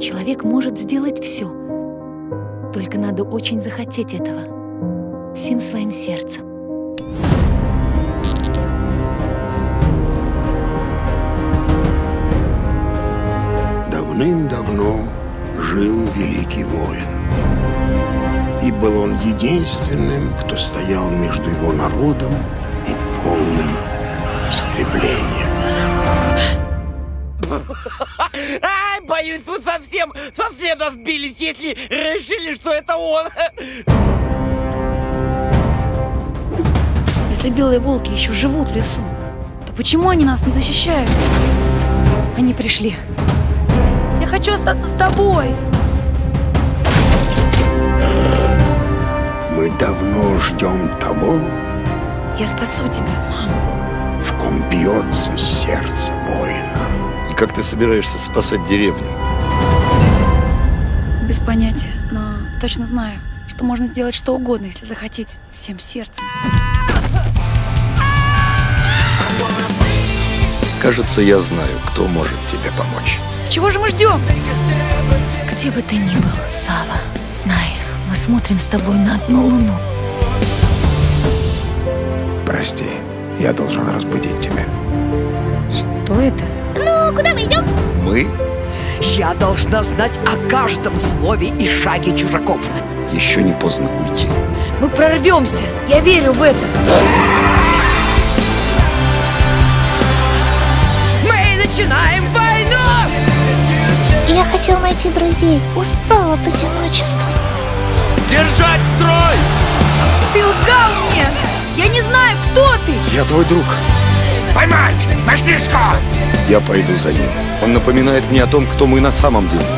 человек может сделать все. Только надо очень захотеть этого. Всем своим сердцем. Давным-давно жил великий воин. И был он единственным, кто стоял между его народом и полным боюсь, вы совсем со следа сбились, если решили, что это он. Если белые волки еще живут в лесу, то почему они нас не защищают? Они пришли. Я хочу остаться с тобой. Мы давно ждем того, Я спасу тебя, мам. в ком бьется сердце воина. Как ты собираешься спасать деревню? Без понятия, но точно знаю, что можно сделать что угодно, если захотеть всем сердцем. Кажется, я знаю, кто может тебе помочь. Чего же мы ждем? Где бы ты ни был, Сава, знай, мы смотрим с тобой на одну луну. Прости, я должен разбудить тебя. Что это? Ну, куда мы идем? Мы Я должна знать о каждом слове и шаге чужаков. еще не поздно уйти. Мы прорвемся. Я верю в это. Мы начинаем войну! Я хотел найти друзей. Устал от одиночества. Держать строй! Ты лгал мне! Я не знаю, кто ты! Я твой друг. Поймать! Мальчишку! Я пойду за ним. Он напоминает мне о том, кто мы на самом деле.